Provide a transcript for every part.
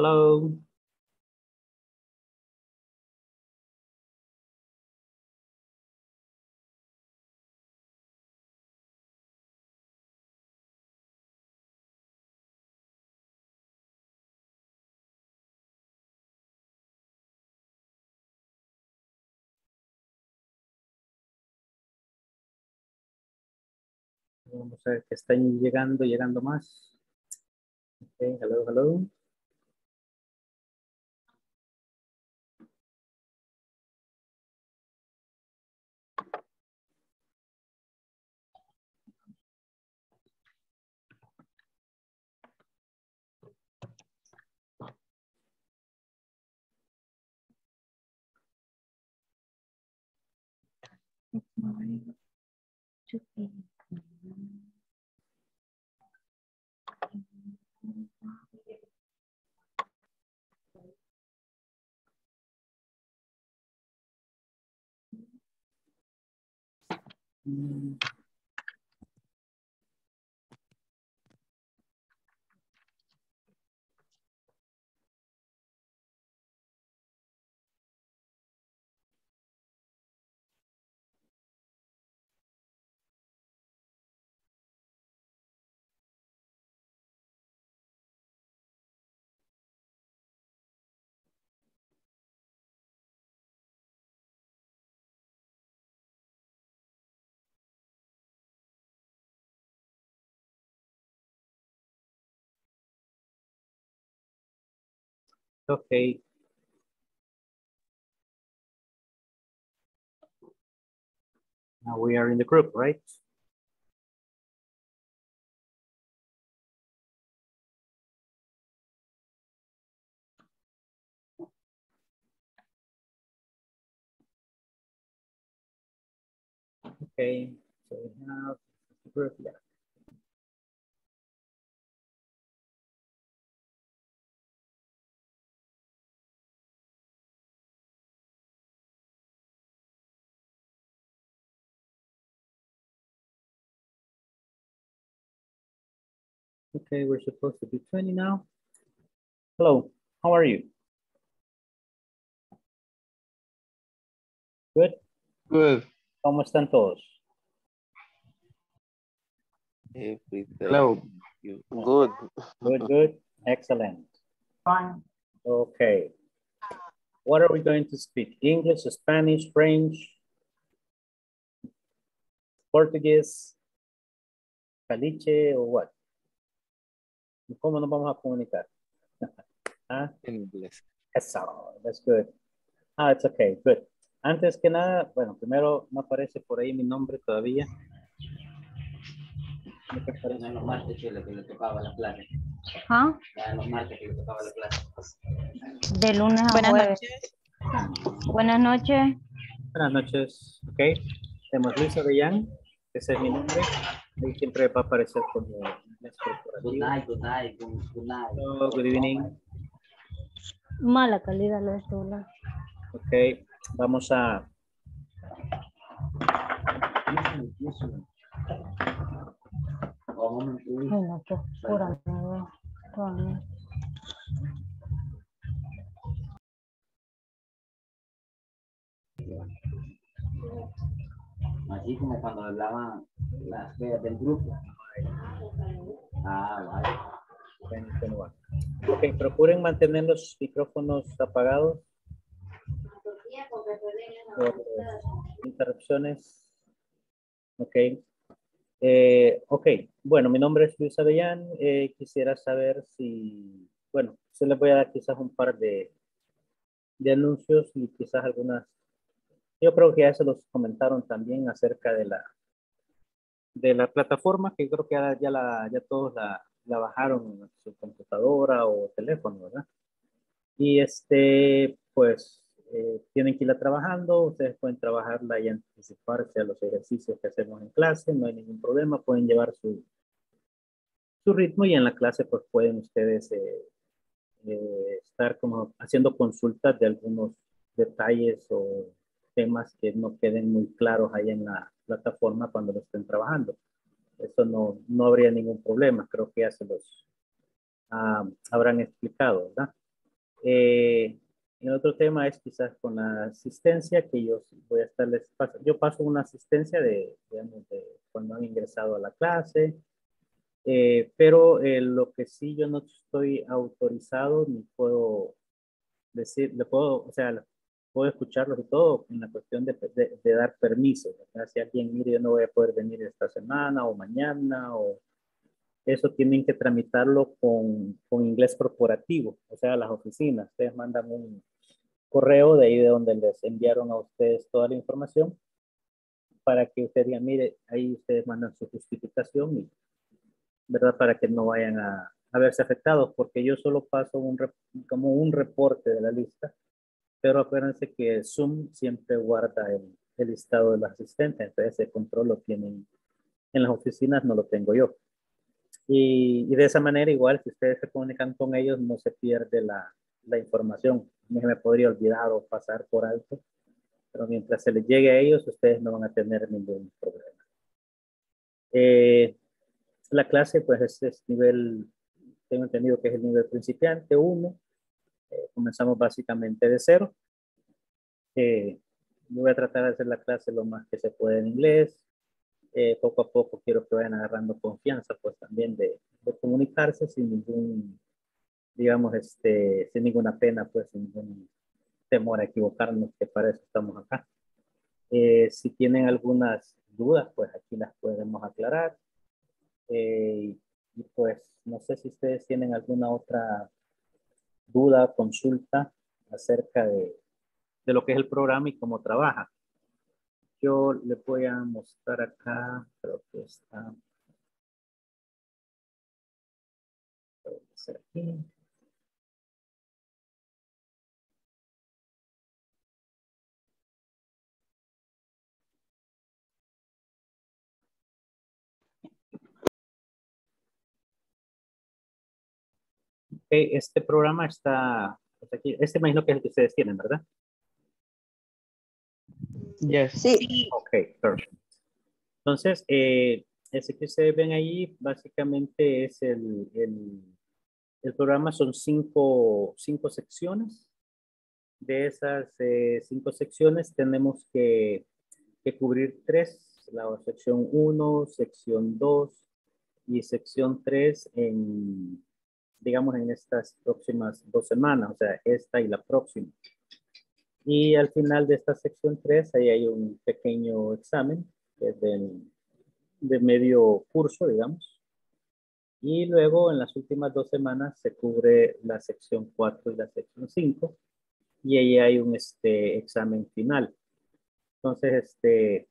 Hello. Vamos a ver que están llegando, llegando más. Okay, hello, hello. Mm. Okay. Now we are in the group, right? Okay, so we have the group, yeah. Okay, we're supposed to be 20 now. Hello, how are you? Good? Good. ¿Cómo están todos? Hello. Good. Good, good, excellent. Fine. Okay. What are we going to speak? English, Spanish, French, Portuguese, Caliche, or what? ¿Cómo nos vamos a comunicar? ¿Ah? En inglés. Eso, that's good. Ah, it's okay, good. Antes que nada, bueno, primero no aparece por ahí mi nombre todavía. No los martes que le, que le tocaba la clase. ¿Ah? Ya en los martes que le tocaba la clase. De lunes a Buenas jueves. noches. Buenas noches. Buenas noches, ok. Tenemos Luis Orellán, ese es mi nombre. Ahí siempre va a aparecer como Good night, good night, good, night. Good evening. Mala calidad la de celular. Ok, vamos a... Qué oscura me veo. Así como cuando hablaban las feas del grupo. Ah, vale. Ok, procuren mantener los micrófonos apagados. Por interrupciones. Ok. Eh, ok, bueno, mi nombre es Luis Avellán. Eh, quisiera saber si, bueno, se les voy a dar quizás un par de, de anuncios y quizás algunas, yo creo que ya se los comentaron también acerca de la, de la plataforma, que creo que ya, la, ya todos la, la bajaron en su computadora o teléfono, ¿verdad? Y este, pues, eh, tienen que irla trabajando, ustedes pueden trabajarla y anticiparse a los ejercicios que hacemos en clase, no hay ningún problema, pueden llevar su, su ritmo y en la clase pues pueden ustedes eh, eh, estar como haciendo consultas de algunos detalles o temas que no queden muy claros ahí en la plataforma cuando lo estén trabajando. Eso no, no habría ningún problema, creo que ya se los ah, habrán explicado, ¿verdad? Eh, el otro tema es quizás con la asistencia, que yo voy a estarles, yo paso una asistencia de, digamos, de cuando han ingresado a la clase, eh, pero eh, lo que sí yo no estoy autorizado ni puedo decir, le puedo, o sea, puedo escucharlos y todo en la cuestión de, de, dar permiso. Si alguien mire, yo no voy a poder venir esta semana o mañana o eso tienen que tramitarlo con, con inglés corporativo, o sea, las oficinas. Ustedes mandan un correo de ahí de donde les enviaron a ustedes toda la información para que ustedes digan, mire, ahí ustedes mandan su justificación y, ¿verdad? Para que no vayan a, a verse afectados, porque yo solo paso un, como un reporte de la lista, pero acuérdense que Zoom siempre guarda el, el listado de los asistentes, entonces ese control lo tienen en las oficinas, no lo tengo yo. Y, y, de esa manera, igual, si ustedes se comunican con ellos, no se pierde la, la información. No me podría olvidar o pasar por alto, pero mientras se les llegue a ellos, ustedes no van a tener ningún problema. Eh, la clase, pues, es, es, nivel, tengo entendido que es el nivel principiante, uno. Eh, comenzamos básicamente de cero. Eh, yo voy a tratar de hacer la clase lo más que se puede en inglés, eh, poco a poco quiero que vayan agarrando confianza, pues también de, de, comunicarse sin ningún, digamos, este, sin ninguna pena, pues sin ningún temor a equivocarnos, que para eso estamos acá. Eh, si tienen algunas dudas, pues aquí las podemos aclarar. Eh, y pues no sé si ustedes tienen alguna otra duda, consulta acerca de, de lo que es el programa y cómo trabaja. Yo le voy a mostrar acá, creo que está. Aquí. Este programa está aquí. Este imagino que es el que ustedes tienen, ¿verdad? Yes. Sí. Ok, perfecto. Entonces, eh, ese que ustedes ven ahí, básicamente es el, el, el programa, son cinco, cinco, secciones. De esas eh, cinco secciones tenemos que, que, cubrir tres, la sección 1, sección 2 y sección 3 en, digamos, en estas próximas dos semanas, o sea, esta y la próxima. Y al final de esta sección 3, ahí hay un pequeño examen, que es de, de medio curso, digamos. Y luego en las últimas dos semanas se cubre la sección 4 y la sección 5. Y ahí hay un este, examen final. Entonces, este,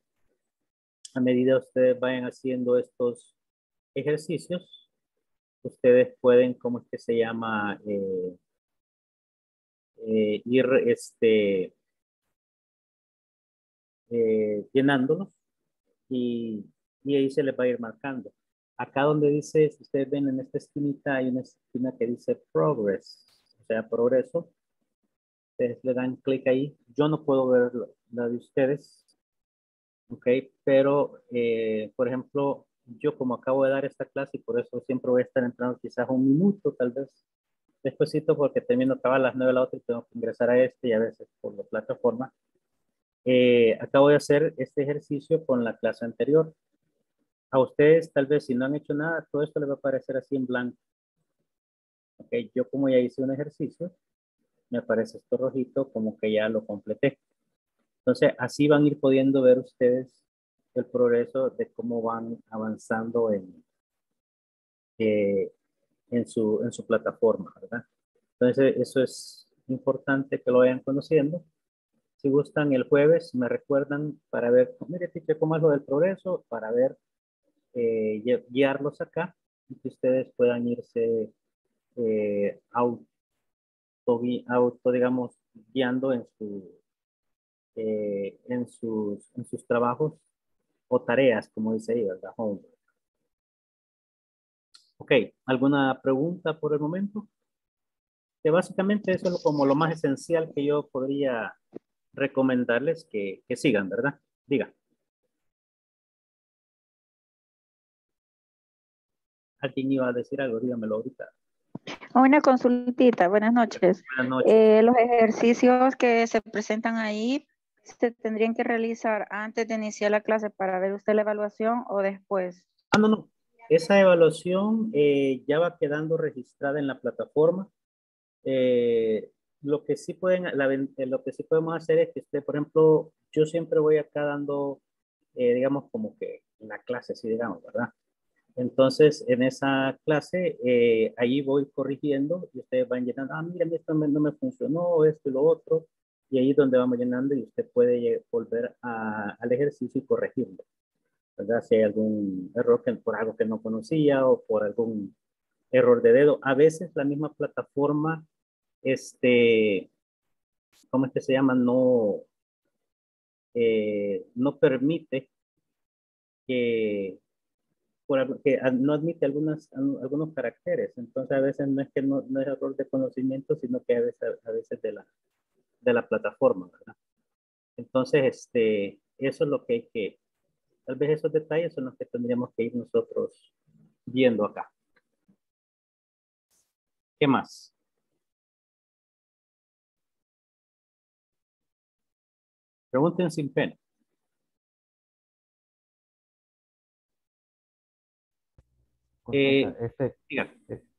a medida ustedes vayan haciendo estos ejercicios, ustedes pueden, ¿cómo es que se llama? Eh, eh, ir este, eh, llenándolos y, y, ahí se les va a ir marcando. Acá donde dice, si ustedes ven en esta esquinita, hay una esquina que dice progress, o sea, progreso. Ustedes le dan clic ahí. Yo no puedo ver la de ustedes, ok, pero por ejemplo, yo como acabo de dar esta clase y por eso siempre voy a estar entrando quizás un minuto, tal vez despuésito porque termino acabar a las 9 de la otra y tengo que ingresar a este y a veces por la plataforma. Eh, acabo de hacer este ejercicio con la clase anterior. A ustedes, tal vez si no han hecho nada, todo esto les va a aparecer así en blanco. Okay, yo como ya hice un ejercicio, me aparece esto rojito como que ya lo completé. Entonces, así van a ir pudiendo ver ustedes el progreso de cómo van avanzando en, eh, en su, en su plataforma, ¿verdad? Entonces, eso es importante que lo vayan conociendo. Si gustan, el jueves me recuerdan para ver, mire, cómo es lo del progreso, para ver, eh, guiarlos acá y que ustedes puedan irse eh, auto, auto, digamos, guiando en, su, eh, en, sus, en sus trabajos o tareas, como dice ahí, ¿verdad? Ok, ¿alguna pregunta por el momento? Que básicamente eso es como lo más esencial que yo podría recomendarles que, que sigan, ¿verdad? Diga. ¿Alguien iba a decir algo? Dígamelo ahorita. Una consultita, buenas noches. Buenas noches. Eh, los ejercicios que se presentan ahí se tendrían que realizar antes de iniciar la clase para ver usted la evaluación o después. Ah, no, no. Esa evaluación eh, ya va quedando registrada en la plataforma. Eh, lo que sí pueden, eh, lo que sí podemos hacer es que usted, por ejemplo, yo siempre voy acá dando, digamos, como que la clase, sí, digamos, ¿verdad? Entonces, en esa clase, eh, ahí voy corrigiendo y ustedes van llenando, ah, mira, esto no me funcionó, esto y lo otro, y ahí es donde vamos llenando y usted puede volver a- al ejercicio y corregirlo, ¿verdad? Si hay algún error que, por algo que no conocía o por algún error de dedo. A veces la misma plataforma, este, ¿cómo es que se llama? No, eh, no permite que, por, que no admite algunas, algunos caracteres. Entonces a veces no es que no, no es error de conocimiento, sino que a veces, a veces de, la, de la plataforma, ¿verdad? Entonces, este, eso es lo que hay que, tal vez esos detalles son los que tendríamos que ir nosotros viendo acá. ¿Qué más? Pregunten sin pena. Eh, Consulta, este,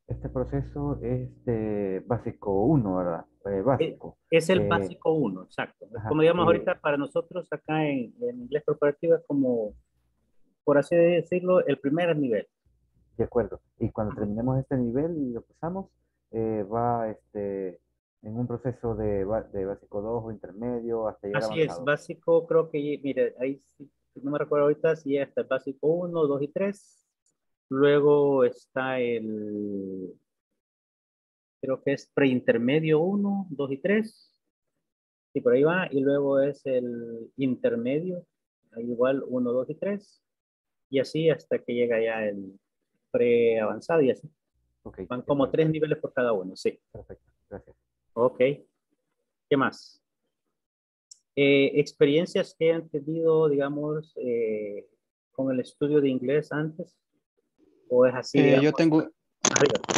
este proceso es de básico 1, ¿verdad? Eh, básico. Es el Eh, básico 1, exacto. ajá, como digamos eh, ahorita para nosotros acá en, en inglés corporativo es como, por así decirlo, el primer nivel. De acuerdo. Y cuando terminemos este nivel y lo pasamos, eh, va este, en un proceso de, de básico 2 o intermedio hasta llegar Así es, avanzado. básico creo que, mire, ahí no me recuerdo ahorita si está el básico 1, 2 y 3. Luego está el, creo que es preintermedio 1, 2 y 3. Y por ahí va. Y luego es el intermedio, igual 1, 2 y 3. Y así hasta que llega ya el pre-avanzado y así. Ok, Van como acuerdo. tres niveles por cada uno, sí. Perfecto, gracias. Ok. ¿Qué más? Eh, experiencias que han tenido, digamos, eh, con el estudio de inglés antes. ¿O es así? Eh, yo tengo,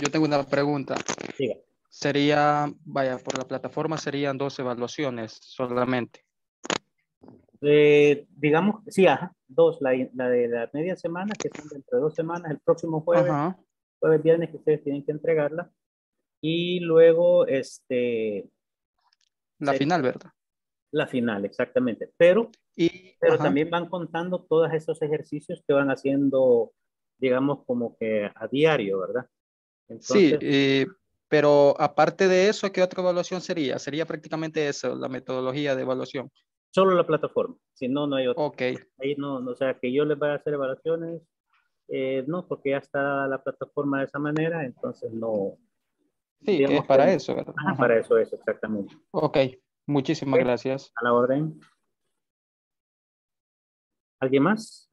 yo tengo una pregunta. diga. Sería, vaya, por la plataforma serían dos evaluaciones solamente. Eh, digamos, sí, ajá, dos, la, la de la media semana, que son dentro de dos semanas, el próximo jueves, Ajá. jueves, viernes, que ustedes tienen que entregarla. Y luego, este, La Sí. final, ¿verdad? la final, exactamente. Pero Y, Pero ajá, también van contando todos esos ejercicios que van haciendo, digamos, como que a diario, ¿verdad? Sí, eh, pero aparte de eso, ¿qué otra evaluación sería? Sería prácticamente eso, la metodología de evaluación. solo la plataforma, si no, no hay otra. Ok, Ahí no, no, o sea, que yo les vaya a hacer evaluaciones, eh, no, porque ya está la plataforma de esa manera, entonces no. sí, que es para que- eso, ¿verdad? Ajá, para eso es, exactamente. Ok, muchísimas gracias. A la orden. ¿Alguien más?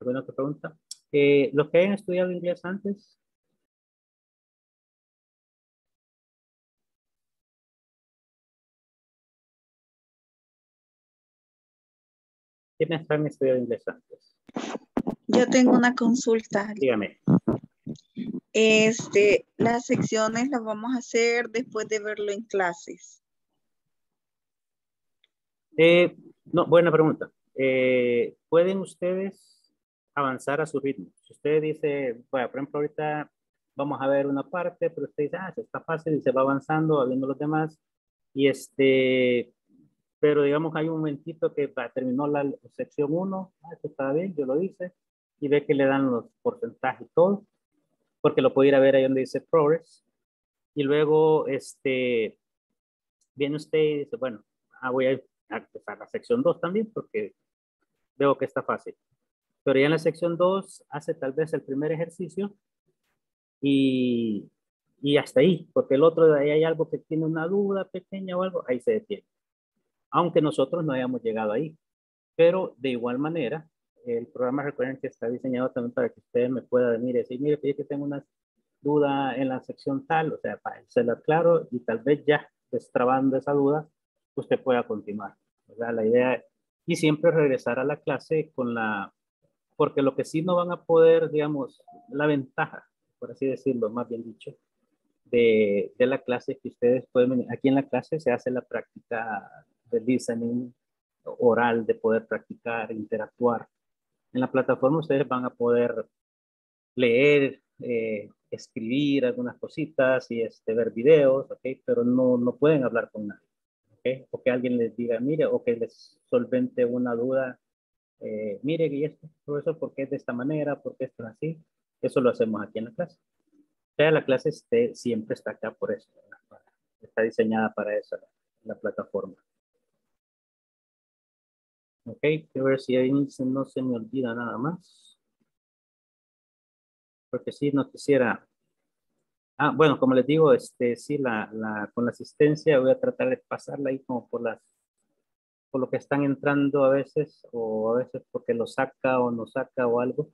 ¿Alguna otra pregunta? Eh, los que hayan estudiado inglés antes, ¿quiénes han estudiado inglés antes? Yo tengo una consulta. Dígame. Este, las secciones las vamos a hacer después de verlo en clases. Eh, no, buena pregunta. Eh, ¿Pueden ustedes avanzar a su ritmo? Si usted dice, bueno, por ejemplo, ahorita vamos a ver una parte, pero usted dice, ah, está fácil y se va avanzando, va viendo los demás. Y este, pero digamos, hay un momentito que terminó la sección 1, ah, esto está bien, yo lo hice, y ve que le dan los porcentajes y todo, porque lo puede ir a ver ahí donde dice progress. Y luego, este, viene usted y dice, bueno, ah, voy a a empezar la sección 2 también porque veo que está fácil. Pero ya en la sección 2 hace tal vez el primer ejercicio y, y hasta ahí, porque el otro de ahí hay algo que tiene una duda pequeña o algo, ahí se detiene. Aunque nosotros no hayamos llegado ahí. Pero de igual manera, el programa recuerden que está diseñado también para que ustedes me puedan venir y decir, mire, fíjate que tengo unas duda en la sección tal, o sea, para hacerla claro y tal vez ya destrabando esa duda, usted pueda continuar. ¿verdad? La idea, y siempre regresar a la clase con la, porque lo que sí no van a poder, digamos, la ventaja, por así decirlo, más bien dicho, de, de la clase que ustedes pueden venir. Aquí en la clase se hace la práctica de listening oral, de poder practicar, interactuar. En la plataforma ustedes van a poder leer, eh, escribir algunas cositas y este, ver videos, ¿ok? Pero no, no pueden hablar con nadie, ¿ok? O que alguien les diga, mire, o que les solvente una duda, eh, mire, y esto, eso, ¿por qué es de esta manera? ¿Por qué esto es así? Eso lo hacemos aquí en la clase. O sea, la clase este, siempre está acá por eso, está diseñada para eso, la, plataforma. Ok, quiero ver si ahí no se me olvida nada más porque si no quisiera. Ah, bueno, como les digo, este, sí, la, la, con la asistencia voy a tratar de pasarla ahí como por las, por lo que están entrando a veces, o a veces porque lo saca o no saca o algo,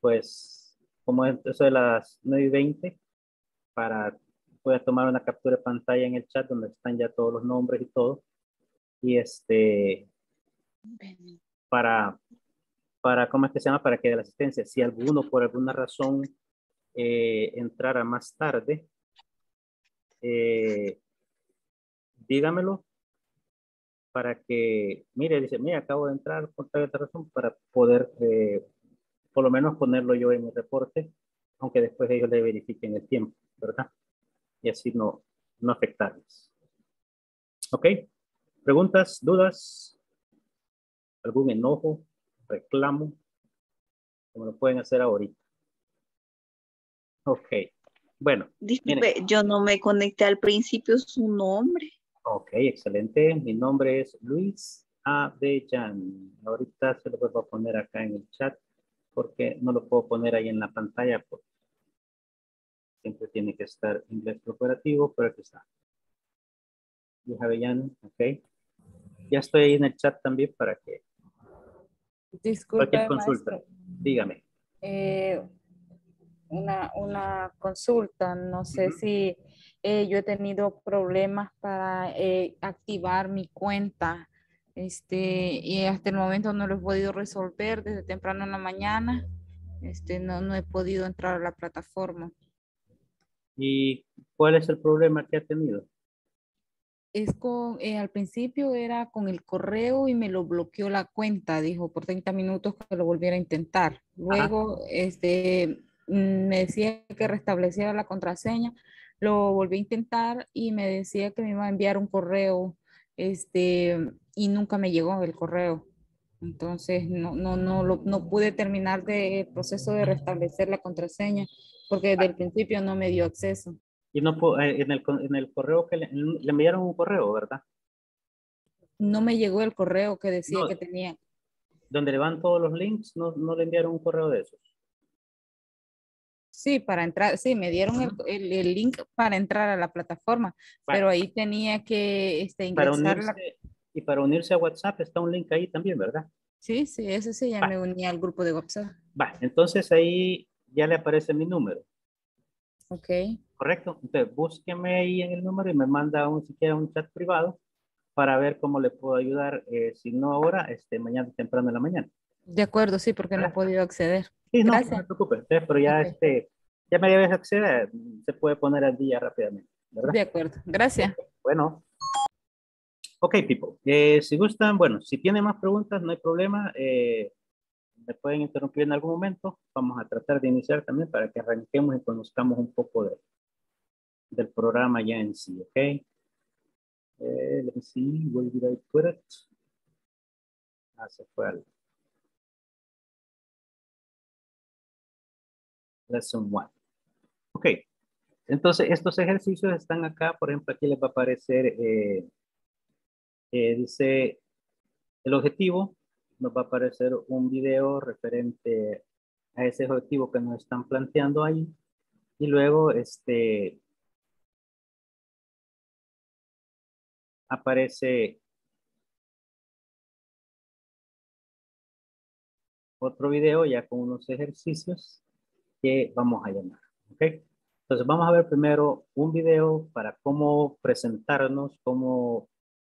pues como eso de las 9 y 20, para, voy a tomar una captura de pantalla en el chat donde están ya todos los nombres y todo, y este, para para, ¿cómo es que se llama? Para que de la asistencia, si alguno por alguna razón eh, entrara más tarde, eh, dígamelo para que, mire, dice, mira, acabo de entrar por tal razón para poder eh, por lo menos ponerlo yo en el reporte, aunque después ellos le verifiquen el tiempo, ¿verdad? Y así no, no afectarles. ¿Ok? ¿Preguntas, dudas? ¿Algún enojo? reclamo, como lo pueden hacer ahorita. Ok, bueno. Disculpe, yo no me conecté al principio su nombre. Ok, excelente. Mi nombre es Luis Avellan. Ahorita se lo vuelvo a poner acá en el chat porque no lo puedo poner ahí en la pantalla porque siempre tiene que estar inglés corporativo, pero aquí está. Luis Avellan, ok. Ya estoy ahí en el chat también para que Disculpe, consulta. Dígame. Eh, una, una consulta, no sé si eh, yo he tenido problemas para eh, activar mi cuenta este, y hasta el momento no lo he podido resolver desde temprano en la mañana. Este, no, no he podido entrar a la plataforma. ¿Y cuál es el problema que ha tenido? es con, eh, al principio era con el correo y me lo bloqueó la cuenta, dijo por 30 minutos que lo volviera a intentar. Luego, este, mm, me decía que restableciera la contraseña, lo volví a intentar y me decía que me iba a enviar un correo, este, y nunca me llegó el correo. Entonces, no, no, no, lo, no pude terminar el proceso de restablecer la contraseña porque desde el principio no me dio acceso. Y no eh, en el, en el correo que le, enviaron un correo, ¿verdad? No me llegó el correo que decía que tenía. Donde le van todos los links, no, no le enviaron un correo de esos. Sí, para entrar, sí, me dieron el, el, link para entrar a la plataforma, pero ahí tenía que este, ingresar. Y para unirse a WhatsApp está un link ahí también, ¿verdad? Sí, sí, ese sí, ya me uní al grupo de WhatsApp. Va, entonces ahí ya le aparece mi número. Ok. Correcto. Entonces, búsqueme ahí en el número y me manda un, siquiera un chat privado para ver cómo le puedo ayudar, eh, si no ahora, este, mañana temprano en la mañana. De acuerdo, sí, porque no he podido acceder. Sí, no, no se preocupe, pero ya, este, ya me debes acceder, se puede poner al día rápidamente, ¿verdad? De acuerdo, gracias. Bueno. Ok, people. Eh, si gustan, bueno, si tienen más preguntas, no hay problema. Eh, me pueden interrumpir en algún momento. Vamos a tratar de iniciar también para que arranquemos y conozcamos un poco de, del programa ya en sí, ¿ok? Eh, let me see, where did I put it? Ah, se fue al... Lesson 1. Ok, entonces estos ejercicios están acá, por ejemplo, aquí les va a aparecer, eh, eh, dice, el objetivo, nos va a aparecer un video referente a ese objetivo que nos están planteando ahí. Y luego, este, aparece otro video ya con unos ejercicios vamos a llamar. ¿ok? Entonces vamos a ver primero un video para cómo presentarnos, cómo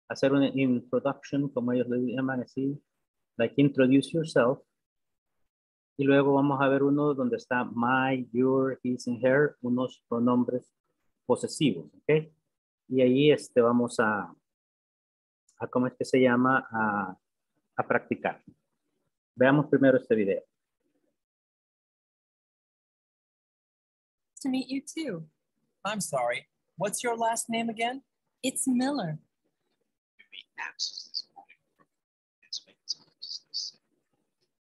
hacer una introduction, como ellos le llaman así, like introduce yourself. Y luego vamos a ver uno donde está my, your, his and her, unos pronombres posesivos, ¿ok? Y ahí este, vamos a, a, ¿cómo es que se llama? A practicar. Veamos primero este video. To meet you too. I'm sorry. What's your last name again? It's Miller.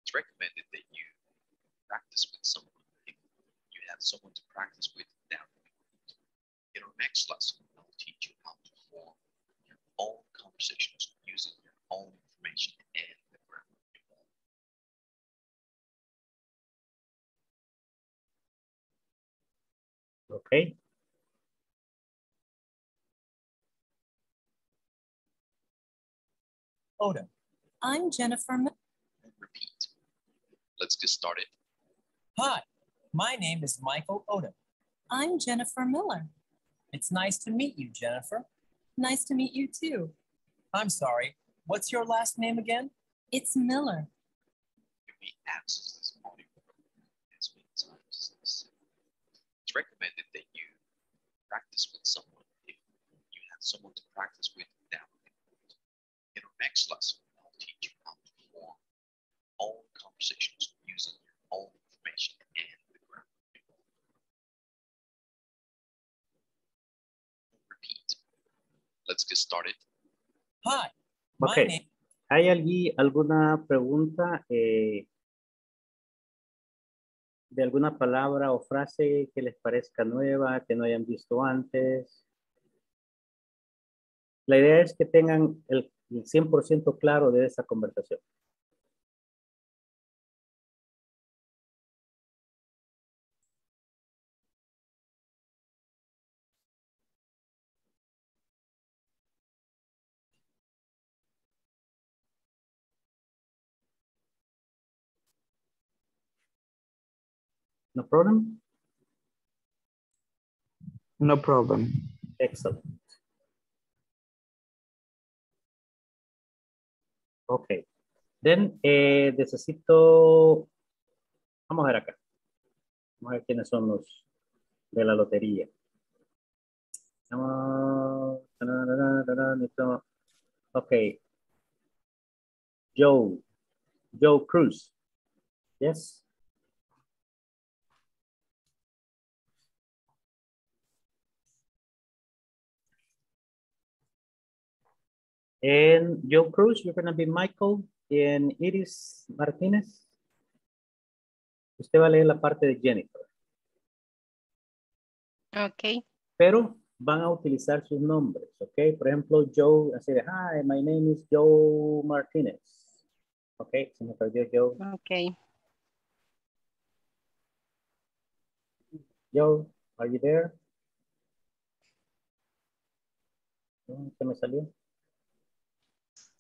It's recommended that you practice with someone if you have someone to practice with now. In our next lesson, I'll teach you how to form your own conversations using your own information and Okay. Oda. I'm Jennifer. Mi- Repeat. Let's get started. Hi, my name is Michael Oda. I'm Jennifer Miller. It's nice to meet you, Jennifer. Nice to meet you too. I'm sorry. What's your last name again? It's Miller. You may access this audio as many times as necessary. It's recommended that you practice with someone if you have someone to practice with now. In our next lesson, I'll teach you how to form your own conversations using your own information and the grammar. Repeat. Let's get started. Hi, my Okay. name. ¿Hay algui- alguna pregunta eh, de alguna palabra o frase que les parezca nueva, que no hayan visto antes? La idea es que tengan el, el 100% claro de esa conversación. No problem? No problem. Excellent. Ok. Then, eh, necesito, vamos a ver acá. Vamos a ver quiénes son los de la lotería. Ok. Joe. Joe Cruz. Yes. And Joe Cruz, you're going to be Michael and Iris Martínez. Usted va a leer la parte de Jennifer, Ok. pero van a utilizar sus nombres, ¿ok? Por ejemplo, Joe, así de, hi, my name is Joe Martínez. Ok, se me perdió Joe. Ok. Joe, are you there? Se me salió.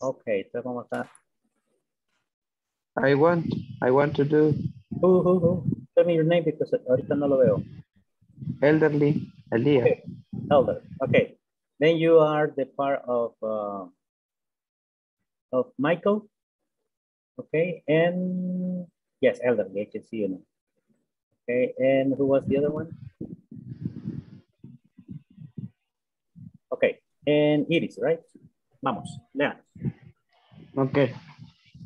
Ok, entonces vamos a... I want, I want to do Who, who, who? Tell me your name because ahorita no lo veo. elderly Elia. Okay. Elder. Okay. Then you are the part of uh, of Michael. Okay. And yes, elderly. I can see you now. Okay. And who was the other one? Okay. And Iris, right? Vamos. Lean. Okay.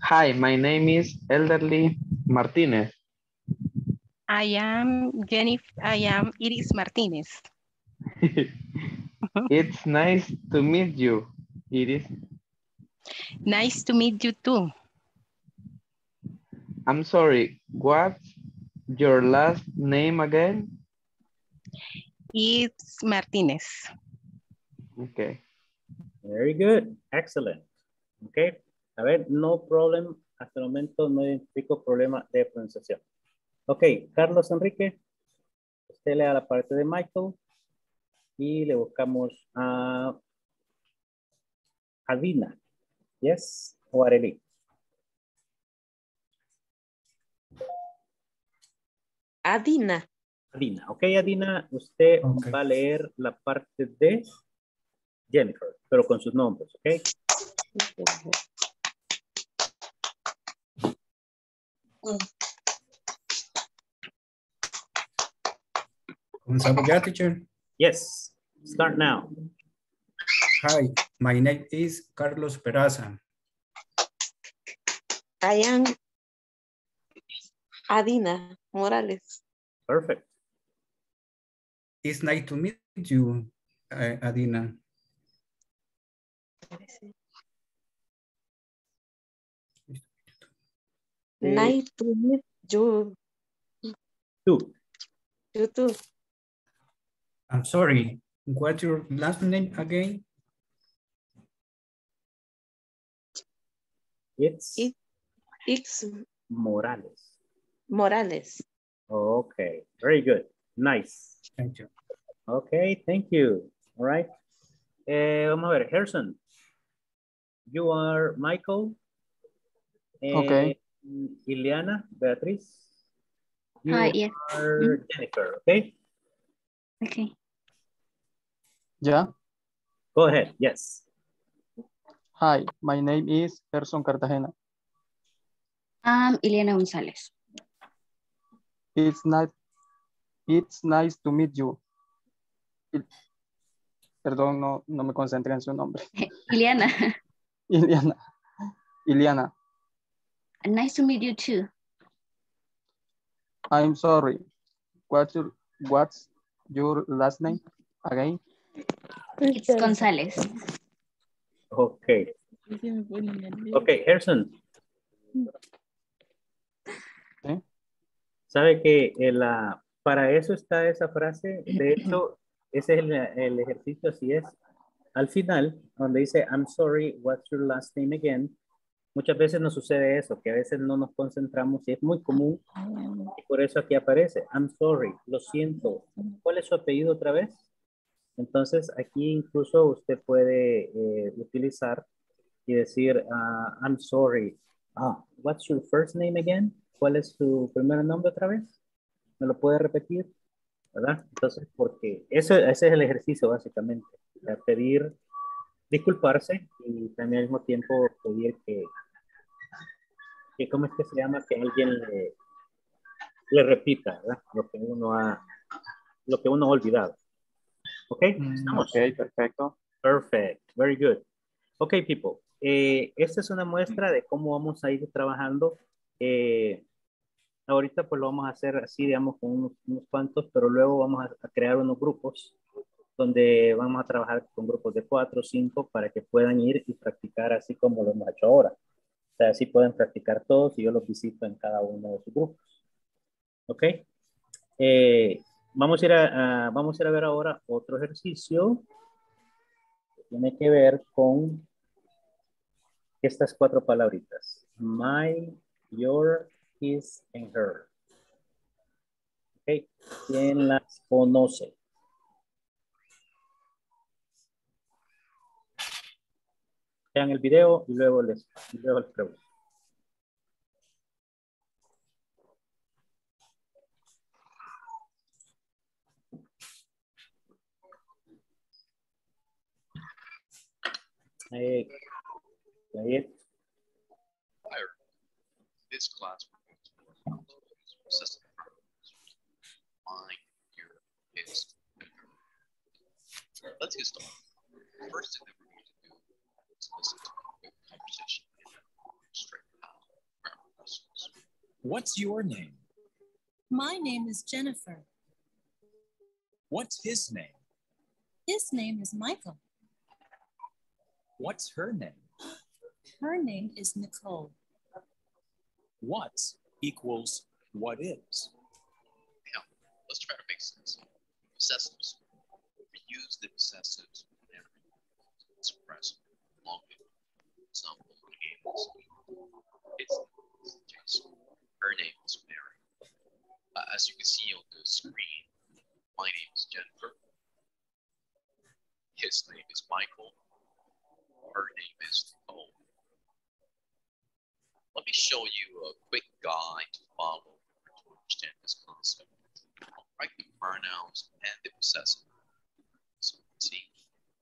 Hi, my name is Elderly Martinez. I am Jennifer, I am Iris Martinez. It's nice to meet you, Iris. Nice to meet you too. I'm sorry, what's your last name again? It's Martinez. Okay. Very good. Excellent. Okay. A ver, no problem. Hasta el momento no identifico problema de pronunciación. Ok, Carlos Enrique. Usted lea la parte de Michael. Y le buscamos a Adina. Yes. O Arely. Adina. Adina. Ok, Adina, usted va a leer la parte de Jennifer, pero con sus nombres, ¿ok? Comenzamos ya, teacher. Yes, start now. Hi, my name is Carlos Peraza. I am Adina Morales. Perfect. It's nice to meet you, uh, Adina. Nice to meet you. Two. You too. I'm sorry, what's your last name again? It's It, it's Morales. Morales. Okay, very good. Nice. Thank you. Okay, thank you. All right. Eh, vamos a ver, Harrison. You are Michael. Okay. And Ileana, Beatriz. You Hi, yes. are Jennifer, okay? Okay. Yeah. Go ahead, yes. Hi, my name is Gerson Cartagena. I'm Ileana González. It's nice. It's nice to meet you. Perdón, no, no me concentré en su nombre. Ileana, Iliana. Iliana, nice to meet you too. I'm sorry. What's your, what's your last name again? It's González. Okay. Okay, Harrison. ¿Sí? Sabe que eh, la, para eso está esa frase. De hecho, ese es el, el ejercicio, así es. Al final, donde dice, I'm sorry, what's your last name again? Muchas veces nos sucede eso, que a veces no nos concentramos y es muy común. Y por eso aquí aparece, I'm sorry, lo siento. ¿Cuál es su apellido otra vez? Entonces, aquí incluso usted puede eh, utilizar y decir, ah, I'm sorry. Ah, what's your first name again? ¿Cuál es su primer nombre otra vez? ¿Me lo puede repetir? ¿Verdad? Entonces, porque eso, ese es el ejercicio básicamente. Pedir disculparse y también al mismo tiempo pedir que, que ¿cómo es que se llama? Que alguien le, le repita, ¿verdad? Lo que uno ha, lo que uno ha olvidado. ¿Ok? ¿Estamos? Ok, perfecto. Perfect. Very good. Okay, people. Eh, esta es una muestra de cómo vamos a ir trabajando. Eh, ahorita pues lo vamos a hacer así, digamos, con unos, unos cuantos, pero luego vamos a, a, crear unos grupos donde vamos a trabajar con grupos de cuatro o cinco para que puedan ir y practicar así como lo hemos hecho ahora. O sea, así pueden practicar todos y yo los visito en cada uno de sus grupos. ¿Ok? Eh, vamos, a ir a, a, vamos a ir a ver ahora otro ejercicio que tiene que ver con estas cuatro palabritas. My, your, his, and her. Ok, ¿quién las conoce? El video y luego les, luego les pregunto. Ahí, ahí. This class. Let's get started. First What's your name? My name is Jennifer. What's his name? His name is Michael. What's her name? Her name is Nicole. What equals what is? Now, let's try to make sense. Possessives. We use the possessives whenever we express name is it's Jason. Her name is Mary. Uh, as you can see on the screen, my name is Jennifer. His name is Michael. Her name is Nicole. Let me show you a quick guide to follow to understand this concept. I'll write the pronouns and the possessive. So see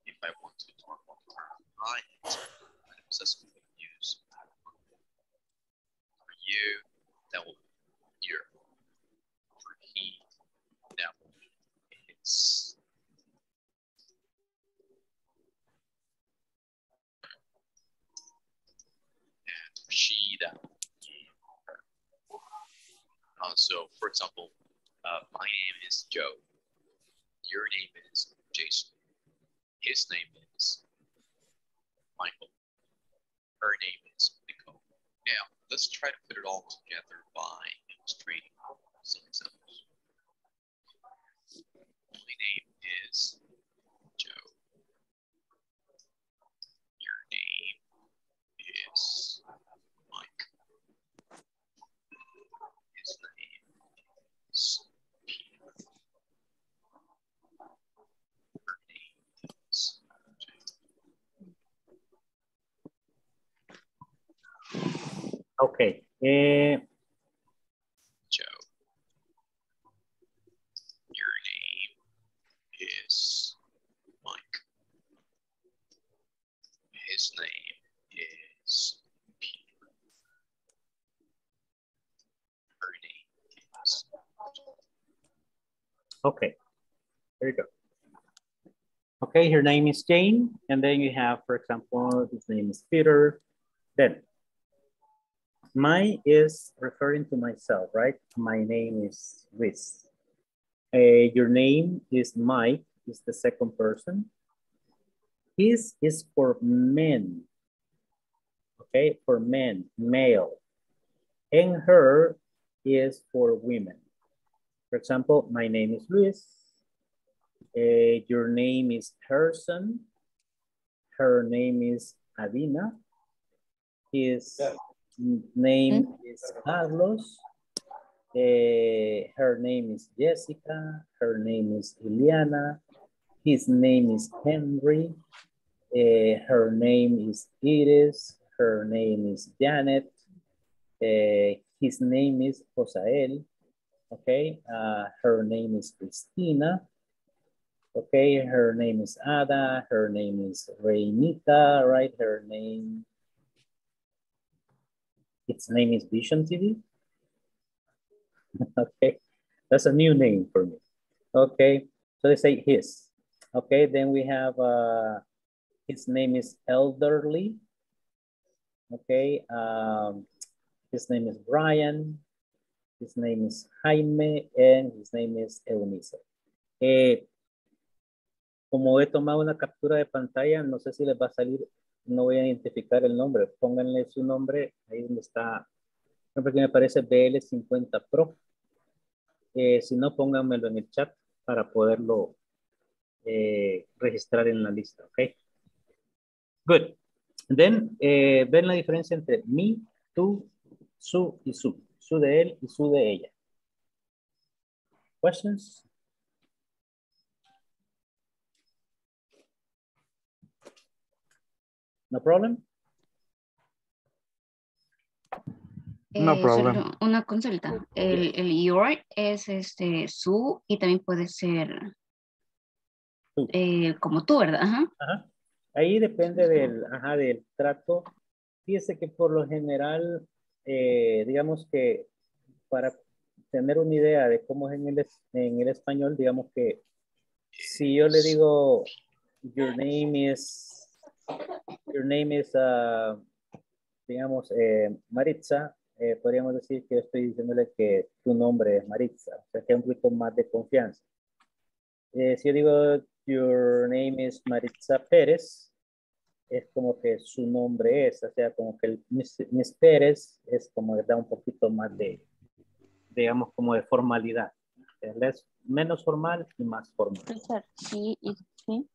if I want to talk about the the possessive we use for you, that will be your. For he, that will be his. And she, that will be her. Uh, so, for example, uh, my name is Joe. Your name is Jason. His name is Michael. Her name is Nicole. Now, let's try to put it all together by illustrating some examples. My name is Joe. Your name is Mike. His name is Peter. Her name is Okay. Eh, Joe. Your name is Mike. His name is Peter. Her name is okay. There you go. Okay, her name is Jane. And then you have, for example, his name is Peter. Then my is referring to myself, right? My name is Luis. Uh, your name is Mike, is the second person. His is for men, okay? For men, male. And her is for women. For example, my name is Luis. Uh, your name is Person. Her name is Adina. His name is Carlos. Eh, her name is Jessica. Her name is Iliana. His name is Henry. Eh, her name is Iris. Her name is Janet. Eh, his name is Josael. Okay. Uh, her name is Christina. Okay. Her name is Ada. Her name is Reinita, right? Her name its name is Vision TV. okay, that's a new name for me. Okay, so they say his. Okay, then we have, uh, his name is Elderly. Okay, um, his name is Brian. His name is Jaime and his name is Eunice. Eh, como he tomado una captura de pantalla, no sé si les va a salir no voy a identificar el nombre. Pónganle su nombre ahí donde está. Porque me parece BL50 Pro. Eh, si no, pónganmelo en el chat para poderlo eh, registrar en la lista. Ok. Good. Then, eh, ven la diferencia entre mi, tú, su y su. Su de él y su de ella. Questions? No problem? No Eh, problem. una consulta. El, el your es este su y también puede ser eh, como tú, ¿verdad? Ajá. Ajá. Ahí depende del, ajá, del trato. Fíjese que por lo general, eh, digamos que para tener una idea de cómo es en el, es- en el español, digamos que si yo le digo, your name is, your name is, uh, digamos, eh, Maritza, eh, podríamos decir que estoy diciéndole que tu nombre es Maritza, o sea que hay un poquito más de confianza. Eh, si yo digo, your name is Maritza Pérez, es como que su nombre es, o sea, como que el Miss, Miss Pérez es como que da un poquito más de, digamos, como de formalidad. Es menos formal y más formal. Sí, sí.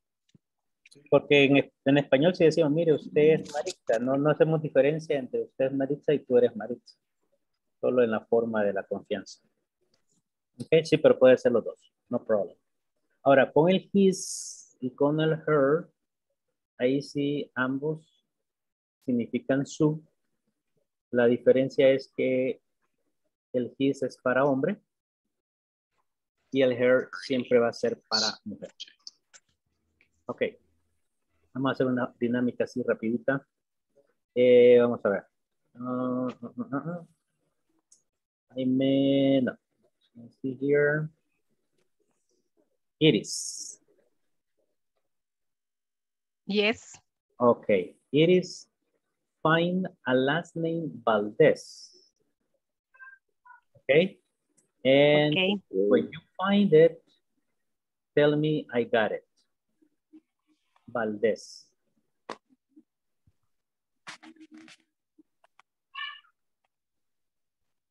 Porque en, en español si decimos, mire, usted es Maritza, no, no hacemos diferencia entre usted es Maritza y tú eres Maritza. Solo en la forma de la confianza. Ok, sí, pero puede ser los dos, no problem. Ahora, con el his y con el her, ahí sí ambos significan su. La diferencia es que el his es para hombre y el her siempre va a ser para mujer. Ok. Vamos a hacer una dinámica así rapidita. Eh, vamos a ver. Uh, uh, uh, uh. I mean, let's see here. Iris. Yes. Okay. Iris, find a last name Valdez. Okay. And Okay. when you find it, tell me I got it. Valdez.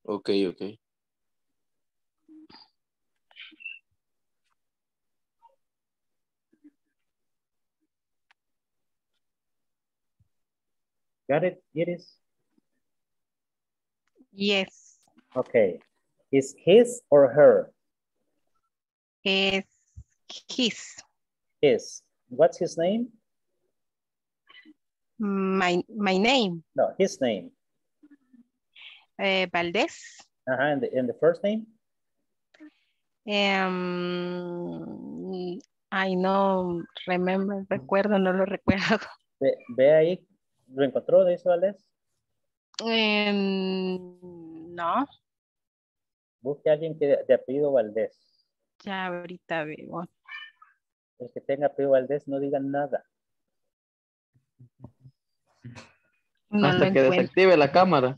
Okay, okay. Got it, Iris? Yes. Okay. Is his or her? Es his. His. What's his name? My, my name. No, his name. Eh, Valdez. And the, and the first name? Em, I no remember, recuerdo, no lo recuerdo. Ve, ve ahí. ¿Lo encontró de eso, Valdez? Em, no, Busque a alguien que de, de apellido Valdés. ya ahorita veo. El que tenga apellido Valdés no diga nada. No Hasta que encuentro. desactive la cámara.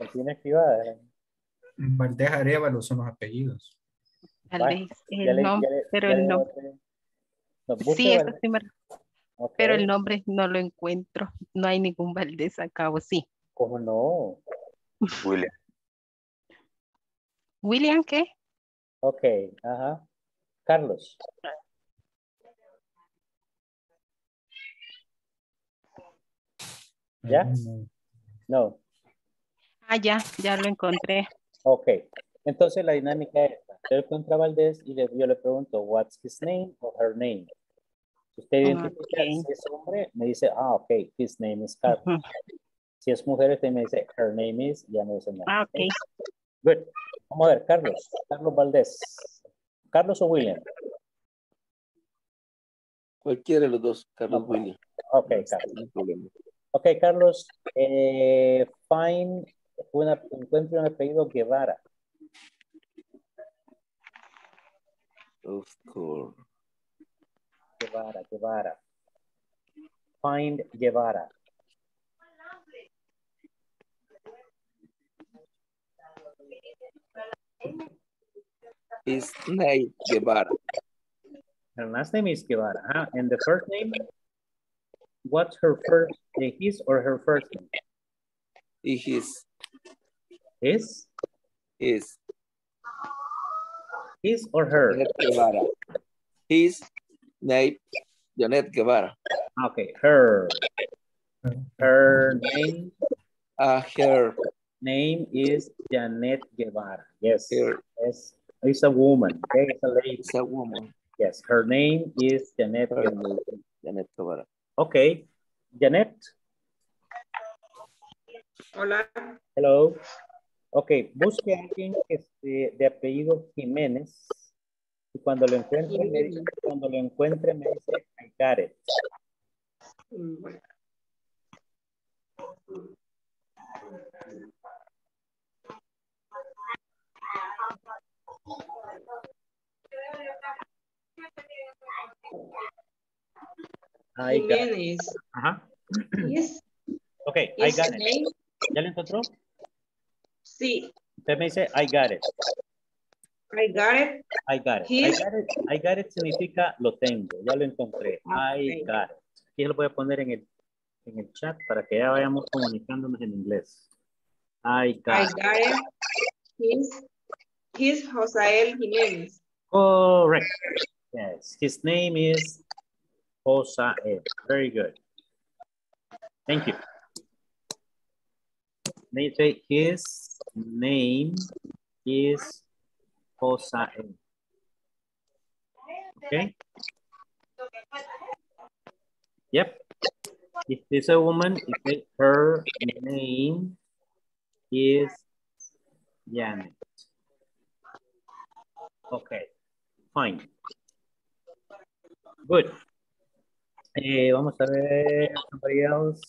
La tiene activada. Valdés Arevalo son los apellidos. Valdez, Ya el le- pero el nombre. No, Sí, eso Valdés. sí me- pero el nombre no lo encuentro. No hay ningún Valdez acá, ¿o sí? ¿Cómo no? William. ¿William qué? Ok, ajá. Carlos. ¿Ya? No. Ah, ya, ya lo encontré. Ok. Entonces la dinámica es. Yo encuentro a Valdés y le- yo le pregunto, what's his name or her name? Si usted identifica si es hombre, me dice, ah, ok, his name is Carlos. Si es mujer, usted me dice, her name is, ya me dice. Ah, ok. Good. Vamos a ver, Carlos. Carlos Valdés. ¿Carlos o William? Cualquiera de los dos, Carlos William. Ok, Carlos. No. Ok, Carlos. Eh, find una, encuentre un apellido Guevara. Of course. Guevara, Guevara. Find Guevara. His name Guevara. Her last name is Guevara. Huh? And the first name? What's her first, his or her first name? His. His? His. His or her? Janet Guevara. His name Janet Guevara. Okay, her. Her name? Uh, her. Name is Janet Guevara. Yes. Yes. It's a woman. Okay, it's a lady. It's a woman. Yes, her name is Janet Her Guevara. Janet Guevara. Okay, Janet. Hola. Hello. Ok, busque a alguien que esté de apellido Jiménez. Y cuando lo encuentre, me dice, cuando lo encuentre, me dice, I got it. Mm, bueno. I got it. Jiménez. Ajá. Yes. Ok, I got it. name. ¿Ya lo encontró? Sí. Usted me dice, I got it. I got it. I got it. I got it. I got it significa lo tengo. Ya lo encontré. I got it. Aquí lo voy a poner en el, en el chat para que ya vayamos comunicándonos en inglés. I got I it. got it. His, his Josael Jiménez. Correct. Yes, his name is Josael. Very good. Thank you. They say his name is Josael. Okay. Yep. If it's a woman, it her name is Janet. Okay, fine. Good. Eh, vamos a ver, somebody else.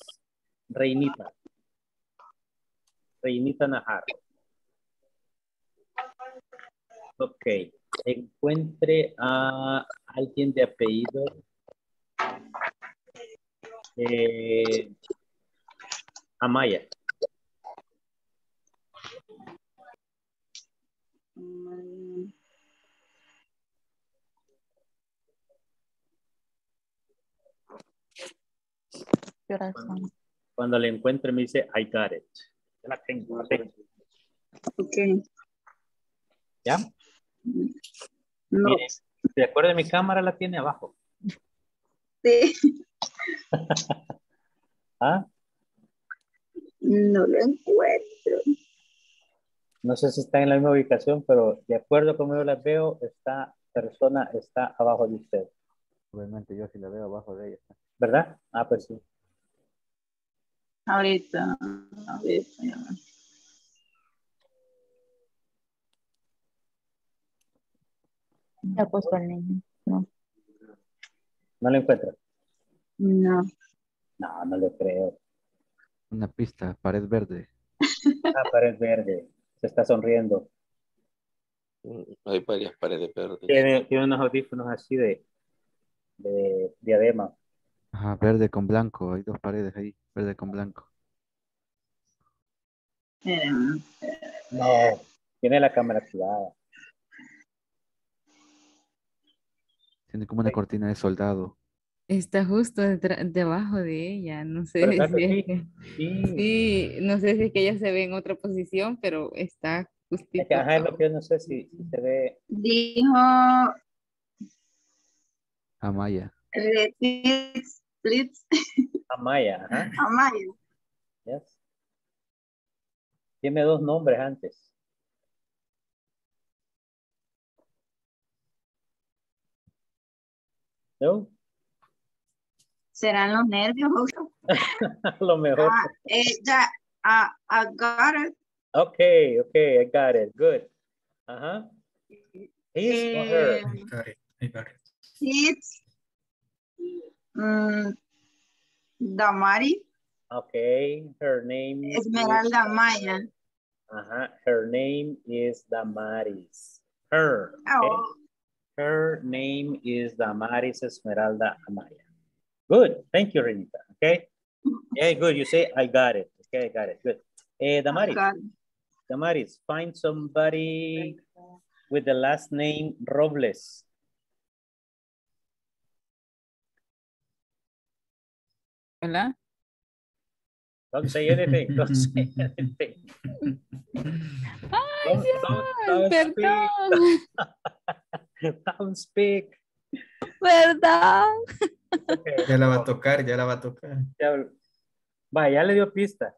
Reinita. Reinita Najar. Ok, encuentre a alguien de apellido. Eh, Amaya. Corazón. Cuando le encuentre me dice, I got it. Ya la tengo, la tengo. Ok. ¿Ya? No. Mire, de acuerdo, mi cámara la tiene abajo. Sí. ¿Ah? No lo encuentro. No sé si están en la misma ubicación, pero de acuerdo como yo las veo, esta persona está abajo de usted. Obviamente yo si la veo abajo de ella. ¿Verdad? Ah, pues sí. Ahorita. ahorita ya va. Ya puesto el niño. No. ¿No lo encuentra? No. No, no le creo. Una pista, pared verde. Ah, pared verde. Se está sonriendo. Mm, Hay varias paredes verdes. Tiene, tiene unos audífonos así de, de diadema. Ajá, verde con blanco. Hay dos paredes ahí, verde con blanco. No, tiene la cámara activada. Tiene como una cortina de soldado. Está justo debajo de ella. No sé ¿Verdad si es sí? que- Sí. sí, no sé si es que ella se ve en otra posición, pero está Es justito. que, ajá, es lo que yo no sé si, si se ve. Dijo Amaya. Repeat, please. Amaya, ajá. Amaya. Yes. Tiene dos nombres antes. ¿No? ¿Serán los nervios? Lo mejor. Ah, eh, ya, ah, I got it. Okay, okay, I got it. Good. Ajá. His or her? Eh, I got it. I got it. It's mm, Damari, Okay, her name is- Esmeralda Maya. Ajá, her name is Damaris. Her. okay? Oh, Her name is Damaris Esmeralda Amaya. Good. Thank you, Renita. Okay. Yeah, good. You say I got it. Okay, I got it. Good. Eh, Damaris. Damaris, find somebody with the last name Robles. ¿Verdad? Don't say anything. Don't say anything. Ay, Don't- Dios, don't- don't perdón. Don't speak. Perdón. Okay. Ya la va a tocar, ya la va a tocar. Ya, vaya, ya le dio pista.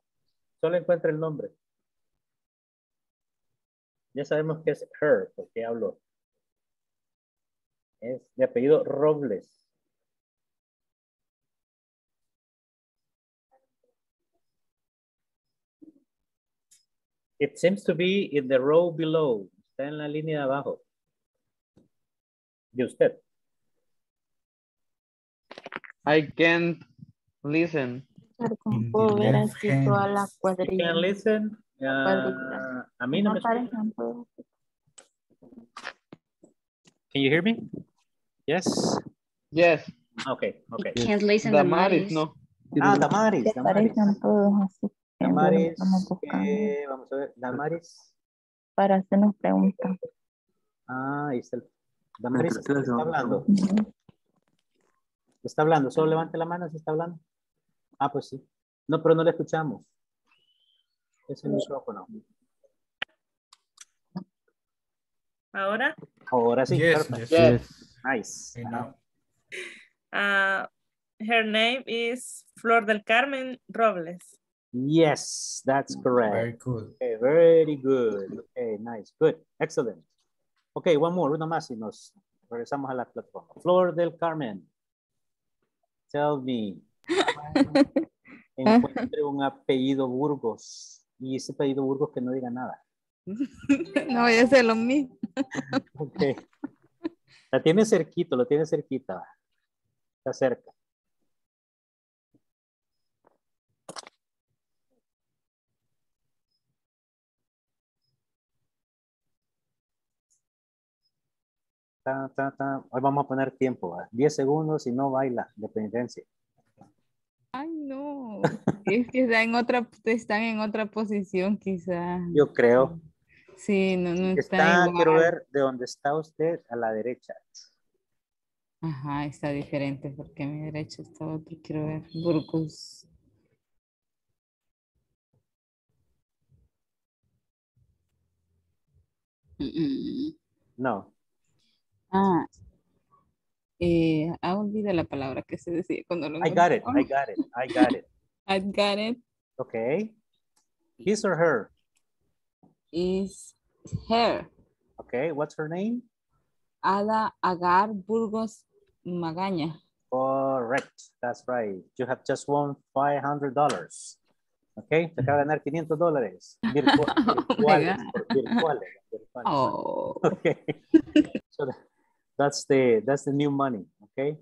Solo encuentra el nombre. Ya sabemos que es her, porque habló. Es de apellido Robles. It seems to be in the row below. Está en la línea de abajo. De usted. I can't listen. Puedo ver así toda hand. la You can listen. cuadrilla. Ah, a mí no No me escucha. aparecen todos. Can you hear me? Yes. Yes. Okay, okay. Can't listen Damaris, Damaris. no. Ah, Damaris, Damaris. aparecen todos así. Damaris, eh, vamos a ver, Damaris. para hacernos preguntas. Ah, ahí está. el- Damaris, está hablando. Está hablando, solo levante la mano si está hablando. Ah, pues sí. No, pero no le escuchamos. Es el micrófono. Ahora, Ahora sí. Yes, yes. Nice. Uh, her name is Flor del Carmen Robles. Yes, that's correct. Very good. Okay, very good. Okay, nice. Good. Excellent. Okay, one more, una más y nos regresamos a la plataforma. Flor del Carmen. Tell me. Encuentre un apellido Burgos. Y ese apellido Burgos que no diga nada. no voy a hacer lo mismo. Ok. La tiene cerquito, lo tiene cerquita. Está cerca. Ta, ta, ta. Hoy vamos a poner tiempo. ¿va? 10 segundos y no baila de penitencia. Ay, no. Es que está en otra, están en otra posición quizá. Yo creo. Sí, no, no está, está, igual. quiero ver de dónde está usted a la derecha. Ajá, está diferente porque a mi derecha está otro. Quiero ver. Burgos. No. Ah. Eh, ah, olvida la palabra que se decía cuando lo I got it. I got it. I got it. I got it. Okay. His or her? Is her. Okay. What's her name? Ada Agar Burgos Magaña. Correct. That's right. You have just won $500. Okay. Te acaba de ganar 500 dólares. Virtu- virtuales. virtuales, virtuales. Oh. Okay. so that's the that's the new money. Okay.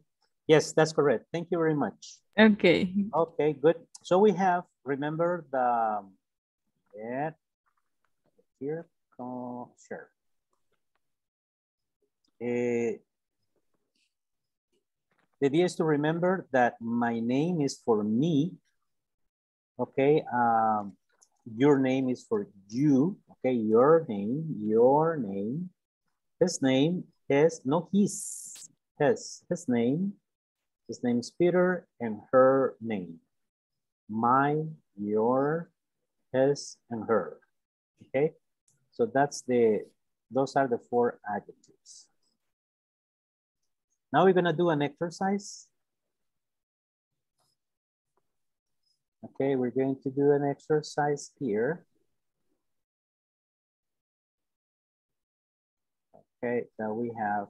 Yes, that's correct. Thank you very much. Okay. Okay, good. So we have, remember the, yeah, here, oh, sure. Eh, the idea is to remember that my name is for me. Okay, um, your name is for you. Okay, your name, your name. His name is, no, his, his, his name. His name is Peter and her name. My, your, his, and her. Okay, so that's the, those are the four adjectives. Now we're gonna do an exercise. Okay, we're going to do an exercise here. Okay, so we have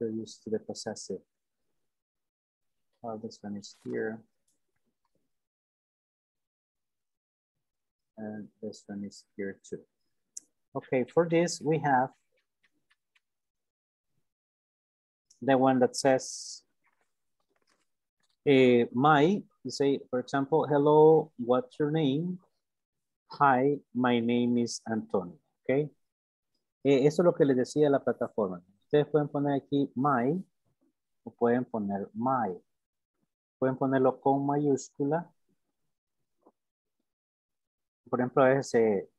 We're used to the possessive. Oh, this one is here. And this one is here too. Okay, for this we have the one that says, eh, my, you say, for example, hello, what's your name? Hi, my name is Antonio, okay? Eh, eso es lo que les decía la plataforma. Ustedes pueden poner aquí my o pueden poner my. Pueden ponerlo con mayúscula. Por ejemplo, a eh,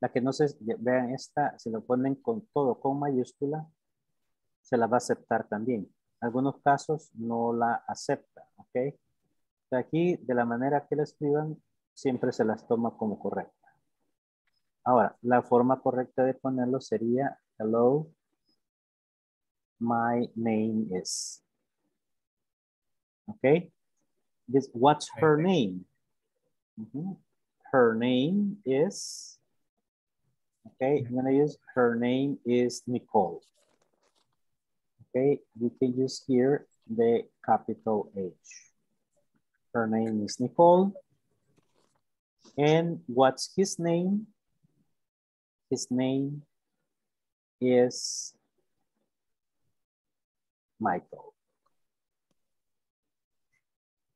la que no se vean esta, si lo ponen con todo con mayúscula, se la va a aceptar también. Algunos casos no la acepta, ¿ok? Aquí, de la manera que la escriban, siempre se las toma como correcta. Ahora, la forma correcta de ponerlo sería hello, my name is. Okay. This what's her name? Her name is. Okay, I'm gonna use her name is Nicole. Okay, you can use here the capital H. Her name is Nicole. And what's his name? His name is Michael.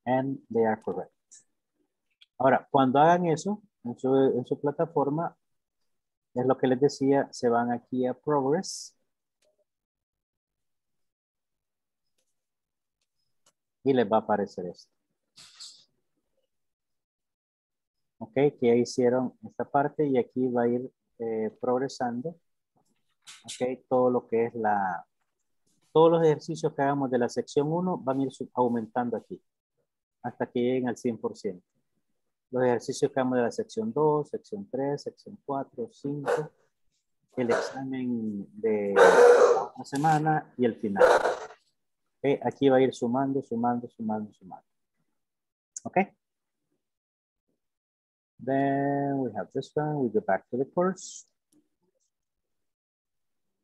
And they are correct. Ahora, cuando hagan eso en su, en su plataforma, es lo que les decía, se van aquí a Progress. Y les va a aparecer esto. Ok, que ya hicieron esta parte y aquí va a ir eh, progresando. Ok, todo lo que es la, todos los ejercicios que hagamos de la sección 1 van a ir aumentando aquí hasta que lleguen al 100%. Los ejercicios que hagamos de la sección 2, sección 3, sección 4, 5, el examen de la semana y el final. Okay, aquí va a ir sumando, sumando, sumando, sumando. Ok. Then we have this one. We go back to the course.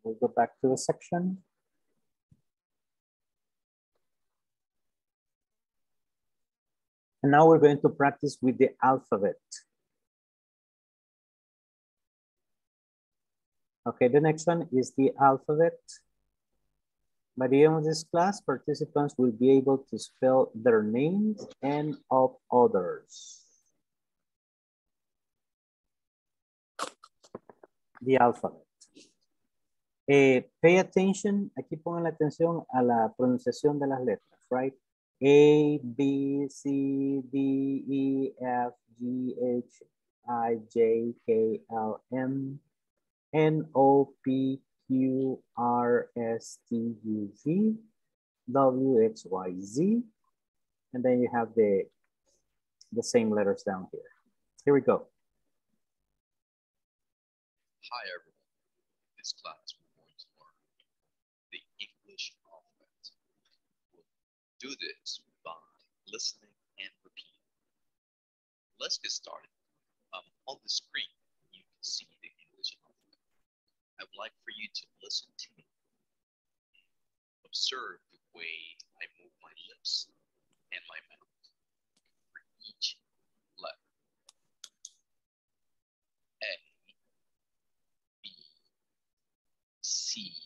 We'll go back to the section. And now we're going to practice with the alphabet. Okay, the next one is the alphabet. By the end of this class, participants will be able to spell their names and of others. The alphabet. Eh, pay attention, aquí pongan la atención a la pronunciación de las letras, right? A, B, C, D, E, F, G, H, I, J, K, L, M, N, O, P, Q, R, S, T, U, V, W, X, Y, Z. And then you have the, the same letters down here. Here we go. Hi everyone. In this class, we're going to learn the English alphabet. We'll do this by listening and repeating. Let's get started. Um, on the screen, you can see the English alphabet. I would like for you to listen to me. Observe the way I move my lips and my mouth for each C,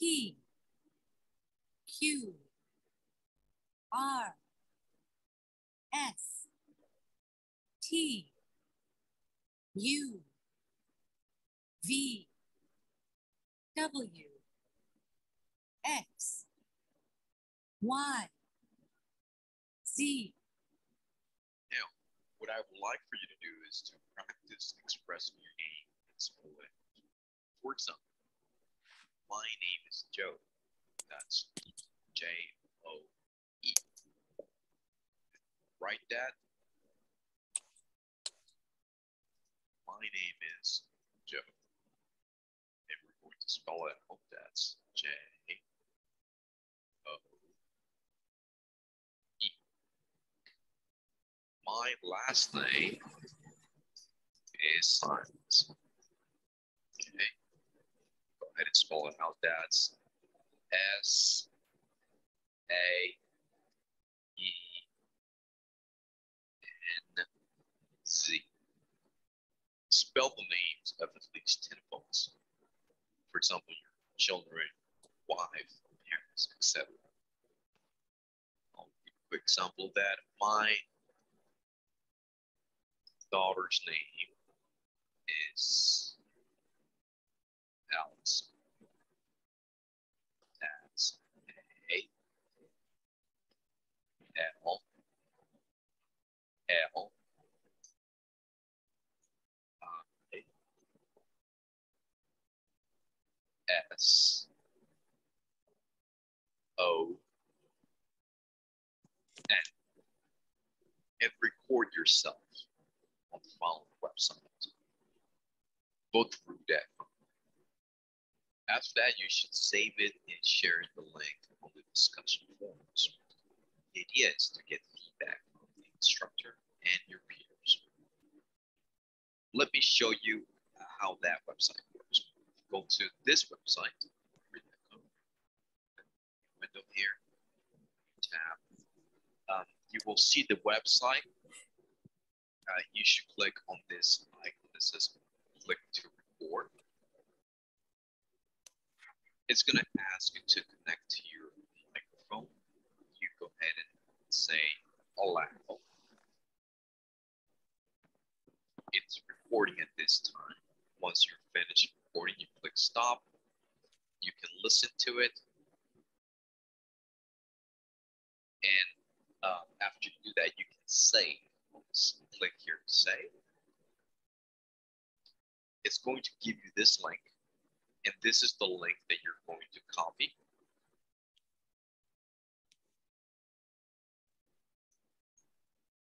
P, Q, R, S, T, U, V, W, X, Y, Z. Now, what I would like for you to do is to practice expressing your name in small letters. For example, my name is Joe. That's J O E. Write that. My name is Joe. And we're going to spell it out. That's J O E. My last name is Simons. Ahead spell out. That's S A E N Z. Spell the names of at least 10 folks. For example, your children, wife, parents, etc. I'll give a quick example of that. My daughter's name is Alex. That's A L L I S O N and record yourself on the following website. Book through that. After that, you should save it and share the link on the discussion forums. The idea is to get feedback from the instructor and your peers. let me show you how that website works. Go to this website, window here, tab. Um, you will see the website. Uh, you should click on this icon that says click to record. It's gonna ask you to connect to your. And say allow. It's recording at this time. Once you're finished recording, you click stop. You can listen to it. And uh, after you do that, you can save. Just click here to save. It's going to give you this link. And this is the link that you're going to copy.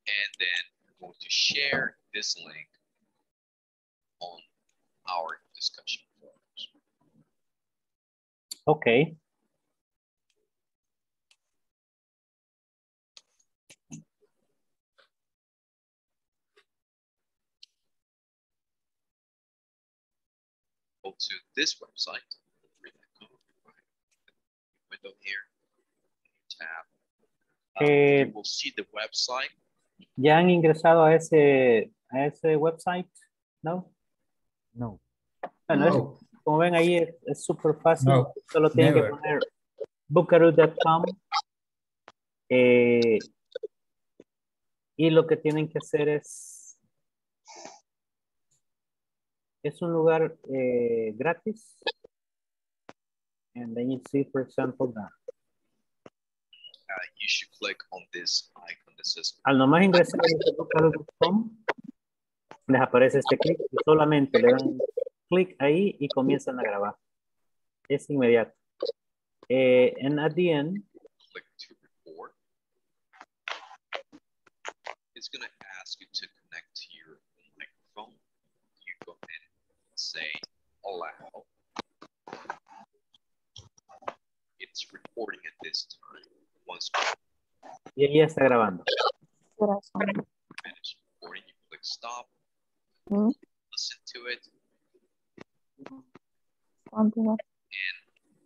And then you're going to share this link on our discussion forums. Okay. Go to this website. Window here. Tab. Uh, you will see the website. ¿Ya han ingresado a ese, a ese website? ¿No? No. Bueno, es- No. como ven ahí es es súper fácil. No, Solo tienen que never. poner bookaroo.com eh, y lo que tienen que hacer es es un lugar eh, gratis. And then you see, for example, that Uh, you should click on this icon al nomás ingresar a les aparece este clic y solamente le dan clic ahí y comienzan a grabar. Es inmediato. Eh, and at the end, click to record. It's going to ask you to connect to your microphone. You go ahead and say allow. It's recording at this time. Once y ahí está grabando. you finish recording, you click stop, listen to it, and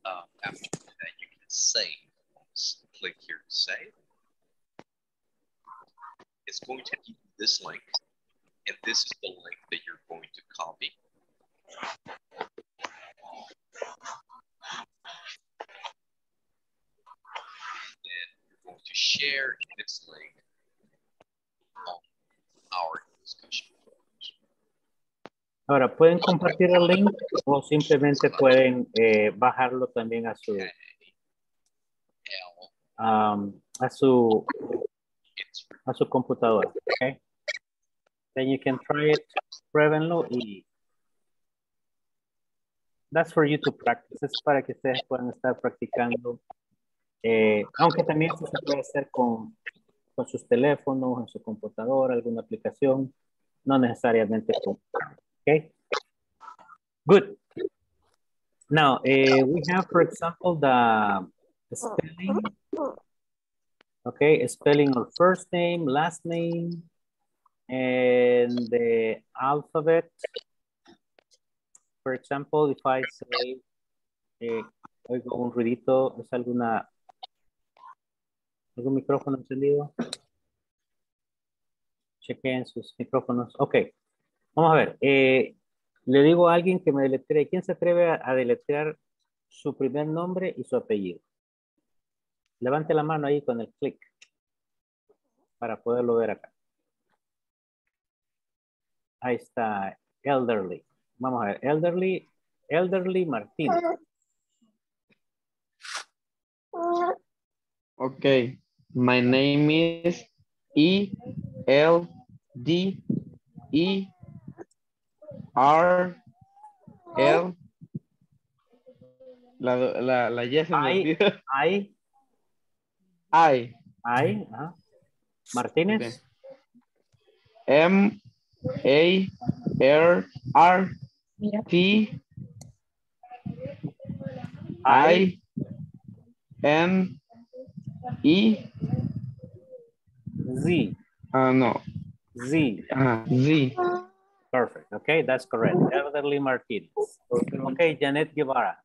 uh, after that you can save. Just click here to save. It's going to give you this link, and this is the link that you're going to copy. And you're going to share this link on our discussion. Ahora, pueden compartir el link o simplemente pueden eh, bajarlo también a su, um, a su, a su computadora. Okay? Then you can try it, pruébenlo y that's for you to practice. Es para que ustedes puedan estar practicando. Eh, aunque también se puede hacer con, con sus teléfonos, en su computadora, alguna aplicación, no necesariamente con. Okay. Good. Now, eh, we have, for example, the spelling. Okay, spelling of first name, last name, and the alphabet. For example, if I say, eh, oigo un ruidito, ¿es alguna, algún micrófono encendido? Chequen sus micrófonos. Ok, vamos a ver. eh, le digo a alguien que me deletree. ¿Quién se atreve a, deletrear su primer nombre y su apellido? Levante la mano ahí con el clic para poderlo ver acá. Ahí está, Elderly. Vamos a ver, Elderly, Elderly Martínez. Okay. My name is E L D E R L. La, la, la Y se me I. I, I. I. Martínez. M A R R T I N E Z. Ah, no. Z. Ah, Z. Perfect. Okay, that's correct. Elderly Martinez. Okay, Janet Guevara.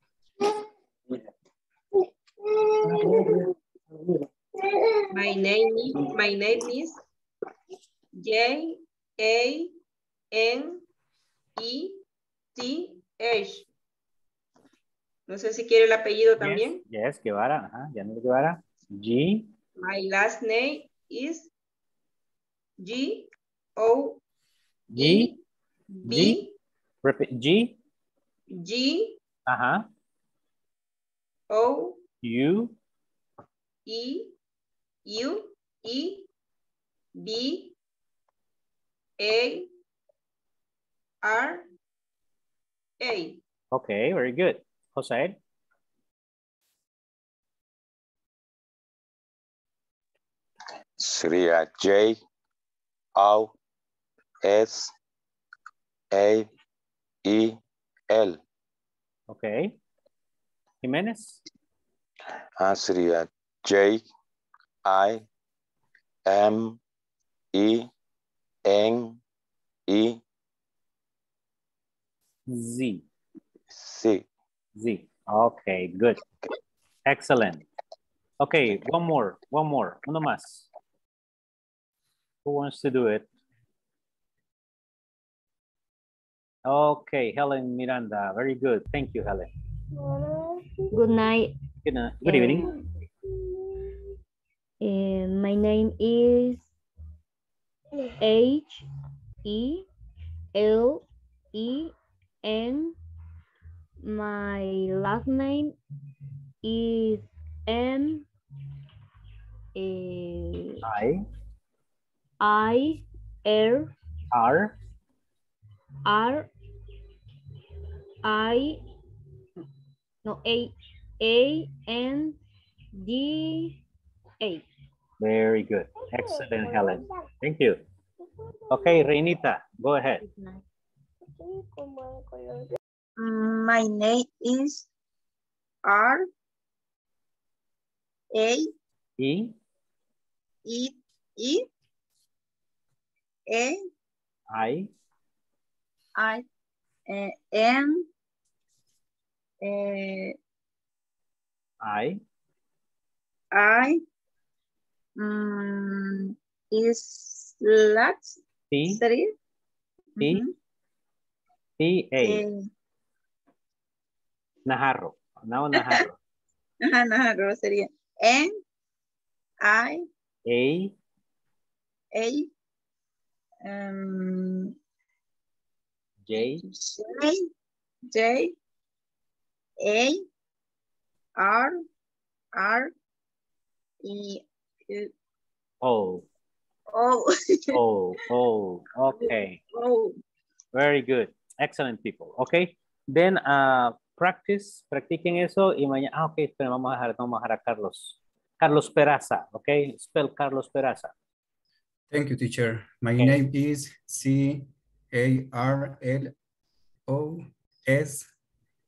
My name is, my name is J A N E T H. No sé si quiere el apellido también. Yes, Guevara. Ajá, Janet Guevara. G. My last name is G O G. B G. Repeat. G. G Uh huh. O U. E U E B A R A. Okay, very good. Jose. Sería J O S A E L. Okay. Jiménez. Ah, sería J I M E N E Z. C. Z. Okay, good. Excellent. Okay, one more, one more, uno más. Who wants to do it? Okay, Helen Miranda, very good. Thank you, Helen. Good night. Good, night. good evening. My name is H E L E N. My last name is M A I I R R R I no A A N D A. Very good. Excellent, Helen. Thank you. Okay, Reinita, go ahead. My name is R A E E E A I I N I I is last T three T T A eh, Najarro. Now Najarro. no, no, sería N I A A um, J J J A R R E E- O O O O. Okay. O Very good. Excellent people. Okay. Then uh, practice, practiquen eso y mañana. Ah, ok, pero vamos a dejar, vamos a dejar a Carlos. Carlos Peraza, ok. Spell Carlos Peraza. Thank you, teacher. My Okay. name is C A R L O S.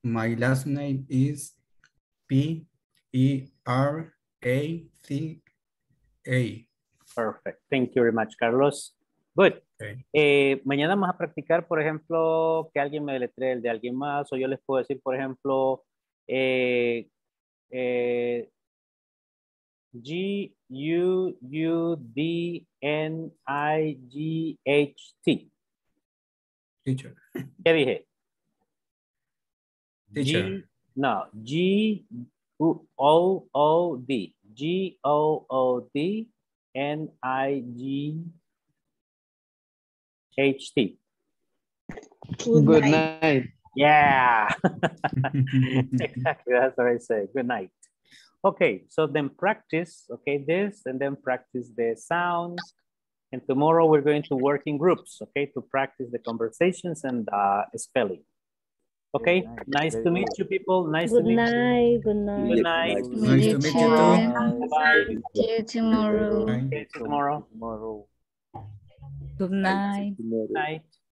My last name is P E R A C A. Perfect. Thank you very much, Carlos. Good. Okay. Eh, mañana vamos a practicar, por ejemplo, que alguien me deletree el de alguien más, o yo les puedo decir, por ejemplo, eh, eh, G U U D N I G H T. Teacher. ¿Qué dije? Teacher. G, no, G U- O O D. G O O D N I G H T. Good night. Yeah. exactly. That's what I say. Good night. Okay, so then practice, okay, this and then practice the sounds. And tomorrow we're going to work in groups, okay, to practice the conversations and uh, spelling. Okay, nice to meet you people. Nice Good to meet night. Good you. night. Good night. Nice to meet you too. Bye. See you tomorrow. See you tomorrow. Tomorrow. Good night. Night.